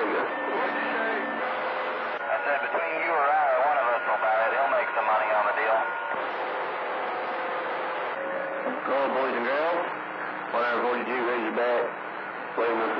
area. I said between you or I or one of us will buy it. He'll make some money on the deal. Go on, boys and girls. One hour 42, raise your back. Wave with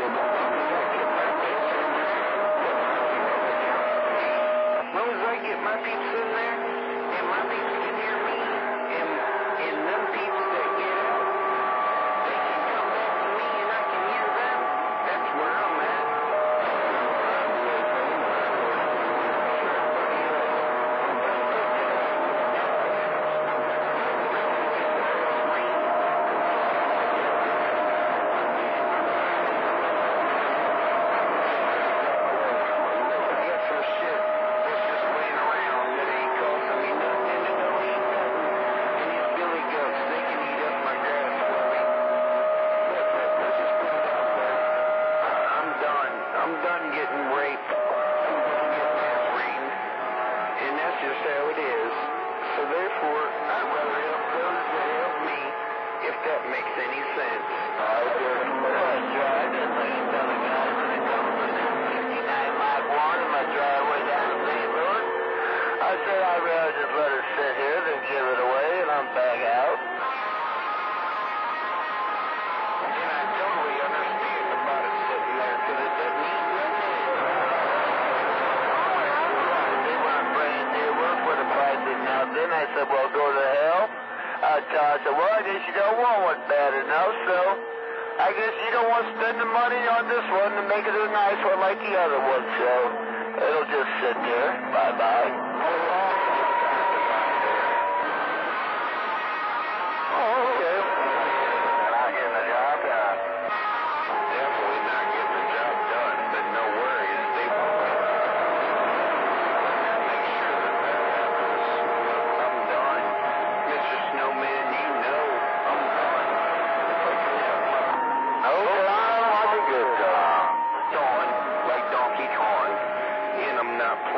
that makes any sense. I tried to leave the other guys when they come from the 59 Mike 1 in my driveway down in St. Louis. I said I'd rather just let her sit here than give it away, and I'm back out. And I totally understand about it sitting there, because it doesn't nothing. They weren't bringing their work for the price now. Then I said, well, go to hell. I I said, well, I guess you don't want one bad enough, so I guess you don't want to spend the money on this one to make it a nice one like the other one, so it'll just sit there. Bye-bye.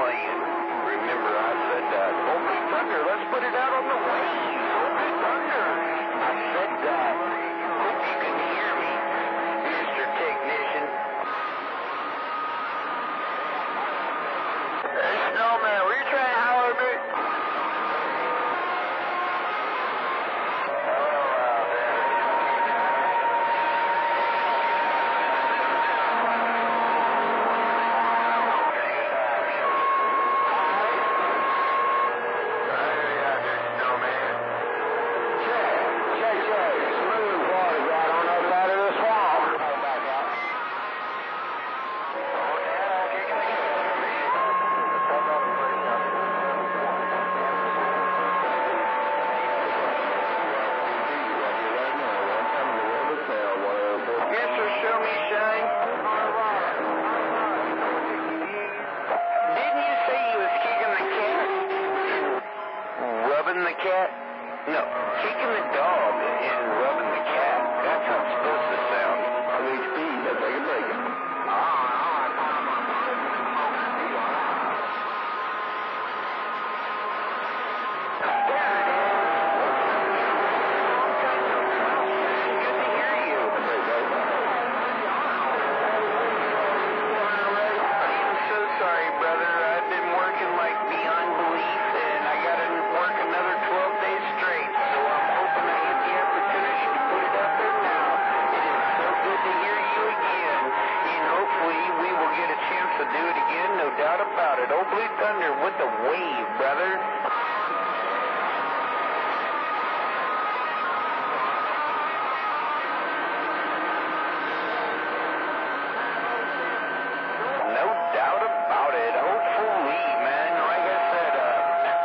Playing. Remember, I said uh, that. Holy thunder, let's put it out on the waves. Holy thunder. Doubt about it. Oh, Blue Thunder with the wave, brother. No doubt about it. Hopefully, man. Like I said, uh,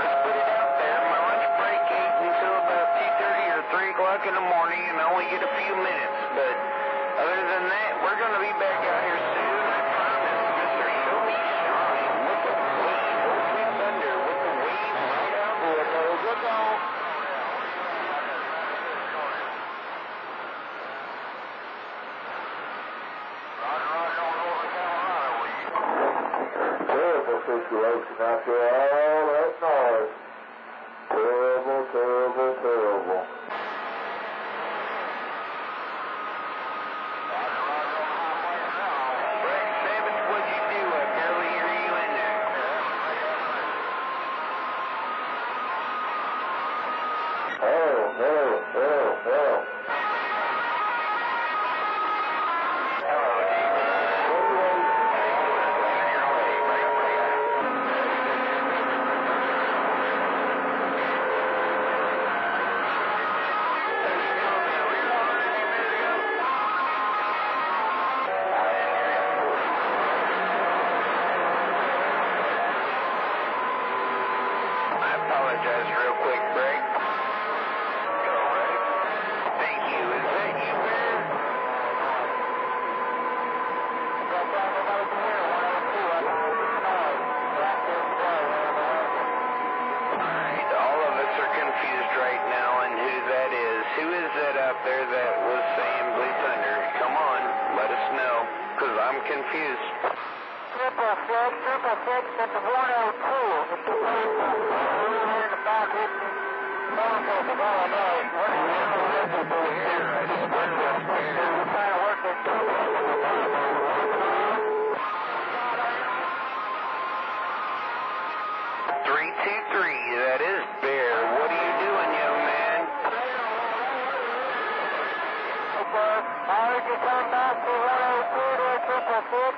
let's put it out there. My lunch break ain't until about 2.30 or 3 o'clock in the morning, and I only get a few minutes. But other than that, we're going to be back out here soon. Apologize real quick, break. Thank you. Is that you, Bear? Alright, all of us are confused right now who that is. Who is that there that was saying Blue Thunder? Come on, let us know, because I'm confused. Triple six, triple six, it's a one oh two. It's the one in the back with me. Motorcycle, oh no, what is this here? I just up there. We're trying to work this. Three two three, that is Bear. What are you doing, young man? I heard you come back to triple foot.